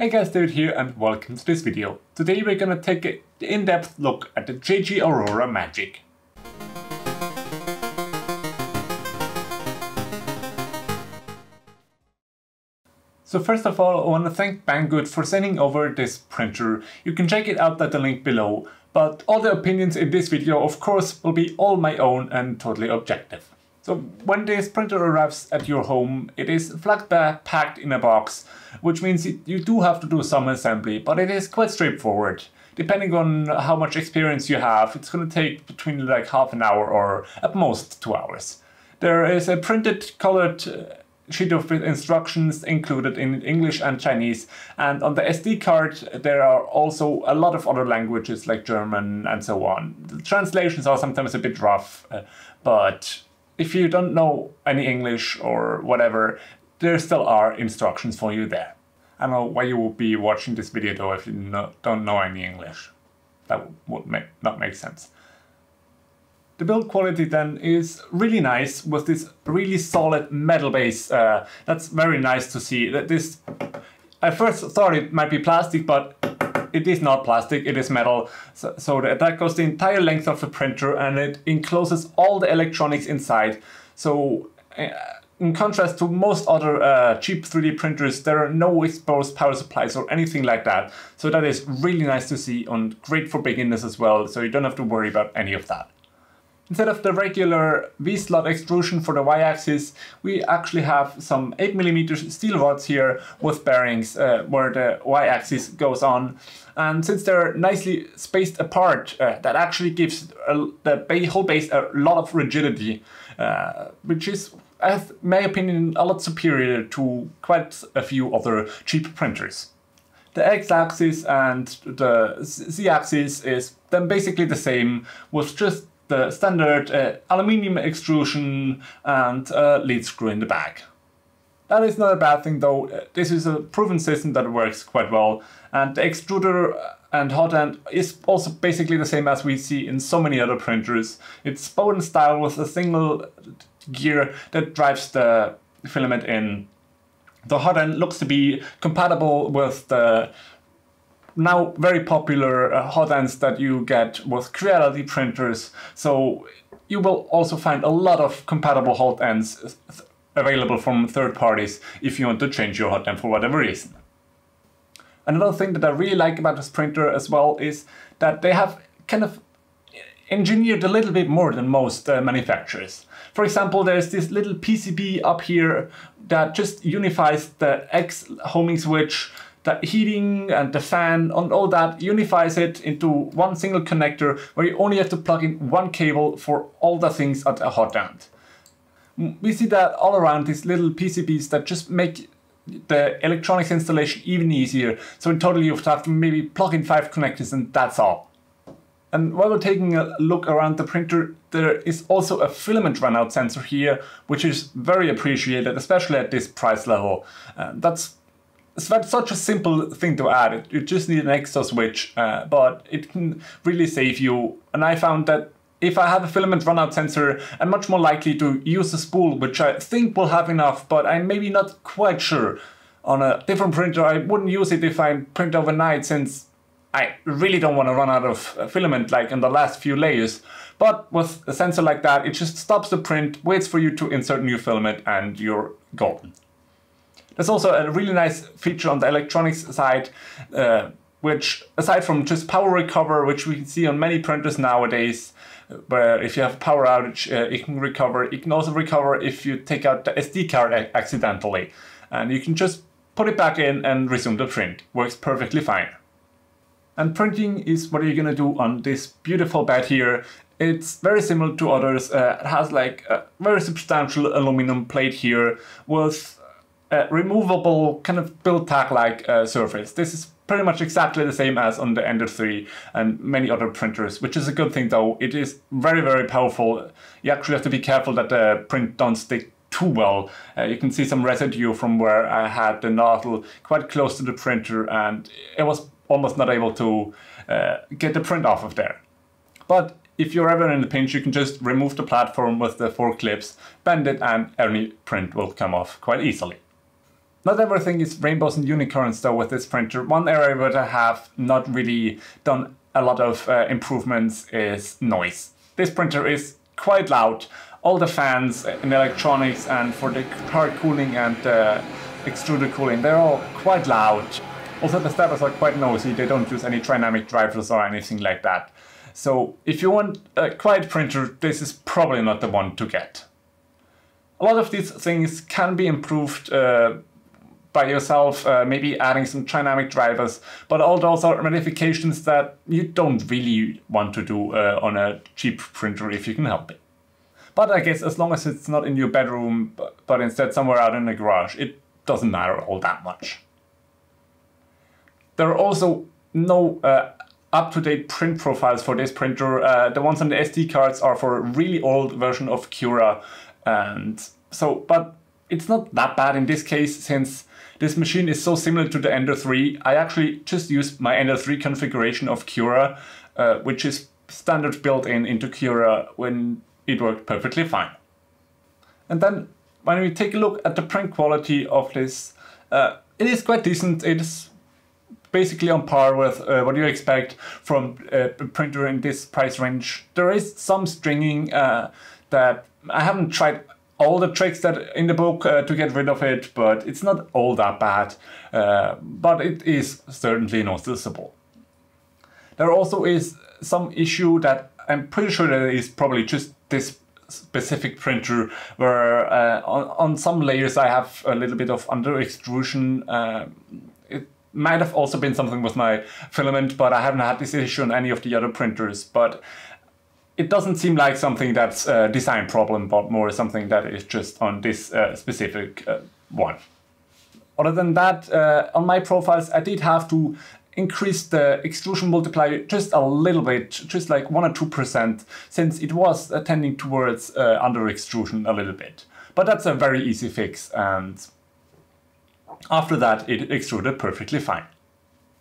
Hey guys, David here and welcome to this video. Today we're gonna take an in-depth look at the JG Aurora Magic. So first of all, I want to thank Banggood for sending over this printer. You can check it out at the link below, but all the opinions in this video of course will be all my own and totally objective. So when this printer arrives at your home, it is flat packed in a box, which means you do have to do some assembly, but it is quite straightforward. Depending on how much experience you have, it's going to take between like half an hour or at most two hours. There is a printed colored uh, sheet of instructions included in English and Chinese. And on the SD card, there are also a lot of other languages like German and so on. The translations are sometimes a bit rough, uh, but if you don't know any English or whatever, there still are instructions for you there. I don't know why you would be watching this video though if you no, don't know any English. That would make, not make sense. The build quality then is really nice with this really solid metal base. Uh, that's very nice to see. That this, I first thought it might be plastic, but it is not plastic, it is metal. So, so that goes the entire length of the printer and it encloses all the electronics inside. So uh, in contrast to most other uh, cheap 3D printers, there are no exposed power supplies or anything like that. So that is really nice to see and great for beginners as well, so you don't have to worry about any of that. Instead of the regular V-slot extrusion for the y-axis, we actually have some 8mm steel rods here with bearings uh, where the y-axis goes on. And since they're nicely spaced apart, uh, that actually gives the whole base a lot of rigidity, uh, which is, in my opinion, a lot superior to quite a few other cheap printers. The x-axis and the z-axis is then basically the same with just the standard uh, aluminium extrusion and uh, lead screw in the back. That is not a bad thing though, uh, this is a proven system that works quite well and the extruder and hot end is also basically the same as we see in so many other printers. It's Bowden style with a single gear that drives the filament in. The hot end looks to be compatible with the now very popular uh, hot ends that you get with Creality printers. So you will also find a lot of compatible hot ends available from third parties if you want to change your hot end for whatever reason. Another thing that I really like about this printer as well is that they have kind of engineered a little bit more than most uh, manufacturers. For example, there's this little PCB up here that just unifies the X homing switch the heating and the fan and all that unifies it into one single connector where you only have to plug in one cable for all the things at a hot end. We see that all around these little PCBs that just make the electronics installation even easier. So in total you have to maybe plug in five connectors and that's all. And while we're taking a look around the printer, there is also a filament runout sensor here, which is very appreciated, especially at this price level. Uh, that's it's such a simple thing to add. You just need an extra switch, uh, but it can really save you. And I found that if I have a filament runout sensor, I'm much more likely to use a spool, which I think will have enough, but I'm maybe not quite sure. On a different printer, I wouldn't use it if I print overnight, since I really don't want to run out of uh, filament like in the last few layers. But with a sensor like that, it just stops the print, waits for you to insert new filament, and you're golden. There's also a really nice feature on the electronics side, uh, which aside from just power recover, which we can see on many printers nowadays, where if you have power outage, uh, it can recover. It can also recover if you take out the SD card accidentally. And you can just put it back in and resume the print. Works perfectly fine. And printing is what you're gonna do on this beautiful bed here. It's very similar to others. Uh, it has like a very substantial aluminum plate here with removable kind of BuildTak-like uh, surface. This is pretty much exactly the same as on the Ender 3 and many other printers, which is a good thing though. It is very, very powerful. You actually have to be careful that the print don't stick too well. Uh, you can see some residue from where I had the nozzle quite close to the printer and it was almost not able to uh, get the print off of there. But if you're ever in a pinch, you can just remove the platform with the four clips, bend it, and any print will come off quite easily. Not everything is rainbows and unicorns though with this printer. One area where I have not really done a lot of uh, improvements is noise. This printer is quite loud. All the fans in electronics and for the hard cooling and uh, extruder cooling, they're all quite loud. Also the steppers are quite noisy, they don't use any Trinamic drivers or anything like that. So if you want a quiet printer, this is probably not the one to get. A lot of these things can be improved uh, by yourself, uh, maybe adding some Trinamic drivers, but all those are modifications that you don't really want to do uh, on a cheap printer if you can help it. But I guess as long as it's not in your bedroom, but instead somewhere out in the garage, it doesn't matter all that much. There are also no uh, up-to-date print profiles for this printer. Uh, the ones on the SD cards are for a really old version of Cura, and so, but it's not that bad in this case since this machine is so similar to the Ender 3. I actually just used my Ender 3 configuration of Cura, uh, which is standard built in into Cura when it worked perfectly fine. And then when we take a look at the print quality of this, uh, it is quite decent. It's basically on par with uh, what you expect from uh, a printer in this price range. There is some stringing uh, that I haven't tried all the tricks that in the book uh, to get rid of it, but it's not all that bad. Uh, but it is certainly noticeable. There also is some issue that I'm pretty sure that is probably just this specific printer where uh, on, on some layers I have a little bit of under extrusion. Uh, it might have also been something with my filament, but I haven't had this issue on any of the other printers. But it doesn't seem like something that's a design problem, but more something that is just on this uh, specific uh, one. Other than that, uh, on my profiles, I did have to increase the extrusion multiplier just a little bit, just like 1 or 2%, since it was tending towards uh, under extrusion a little bit. But that's a very easy fix, and after that, it extruded perfectly fine.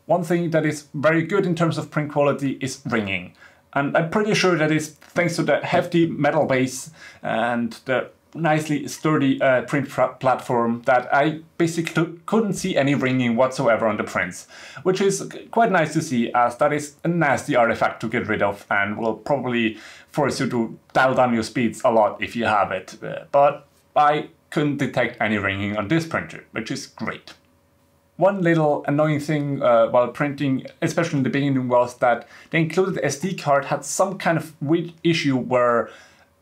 One thing that is very good in terms of print quality is ringing. And I'm pretty sure that is thanks to the hefty metal base and the nicely sturdy uh, print platform that I basically couldn't see any ringing whatsoever on the prints, which is quite nice to see as that is a nasty artifact to get rid of and will probably force you to dial down your speeds a lot if you have it. Uh, but I couldn't detect any ringing on this printer, which is great. One little annoying thing uh, while printing, especially in the beginning, was that the included SD card had some kind of weird issue where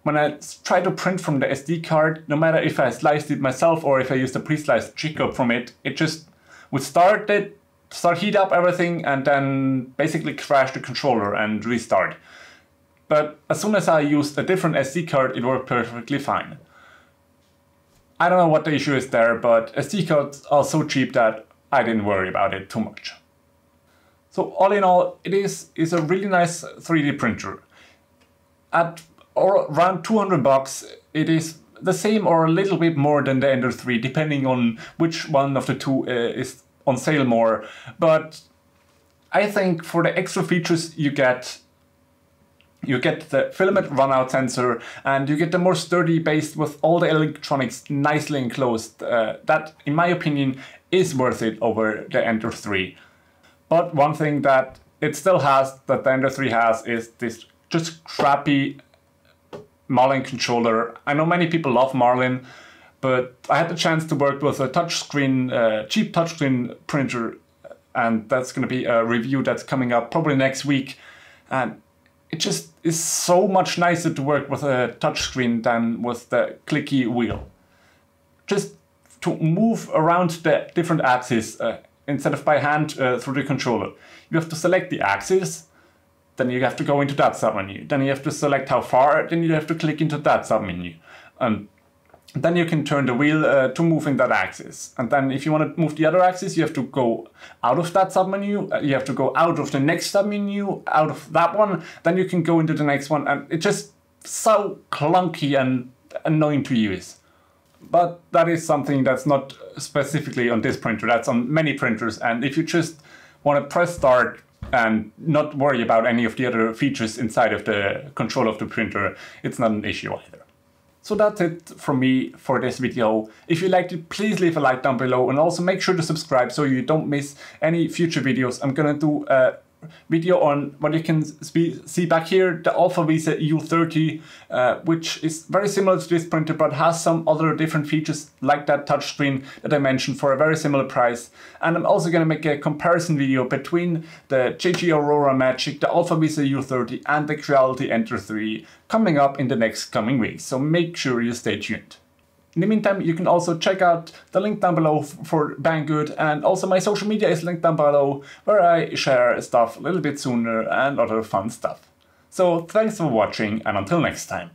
when I tried to print from the SD card, no matter if I sliced it myself or if I used a pre-sliced G-code from it, it just would start it, start heat up everything, and then basically crash the controller and restart. But as soon as I used a different SD card, it worked perfectly fine. I don't know what the issue is there, but SD cards are so cheap that I didn't worry about it too much. So all in all, it is, is a really nice 3D printer. At around 200 bucks, it is the same or a little bit more than the Ender 3, depending on which one of the two uh, is on sale more. But I think for the extra features you get, you get the filament runout sensor and you get the more sturdy base with all the electronics nicely enclosed. Uh, that, in my opinion, is worth it over the Ender 3. But one thing that it still has, that the Ender 3 has, is this just crappy Marlin controller. I know many people love Marlin, but I had the chance to work with a touchscreen, uh, cheap touchscreen printer, and that's going to be a review that's coming up probably next week. And it just is so much nicer to work with a touchscreen than with the clicky wheel. Just to move around the different axes uh, instead of by hand uh, through the controller. You have to select the axis, then you have to go into that submenu. Then you have to select how far, then you have to click into that submenu. And then you can turn the wheel uh, to move in that axis. And then if you want to move the other axis, you have to go out of that submenu, uh, you have to go out of the next submenu, out of that one, then you can go into the next one. And it's just so clunky and annoying to use but that is something that's not specifically on this printer, that's on many printers. And if you just want to press start and not worry about any of the other features inside of the control of the printer, it's not an issue either. So that's it from me for this video. If you liked it, please leave a like down below and also make sure to subscribe so you don't miss any future videos. I'm gonna do a video on what you can see back here, the Alfawise U30, uh, which is very similar to this printer but has some other different features like that touchscreen that I mentioned for a very similar price. And I'm also going to make a comparison video between the JG Aurora Magic, the Alfawise U30 and the Creality Ender 3 coming up in the next coming weeks, so make sure you stay tuned. In the meantime, you can also check out the link down below for Banggood and also my social media is linked down below where I share stuff a little bit sooner and other fun stuff. So thanks for watching and until next time.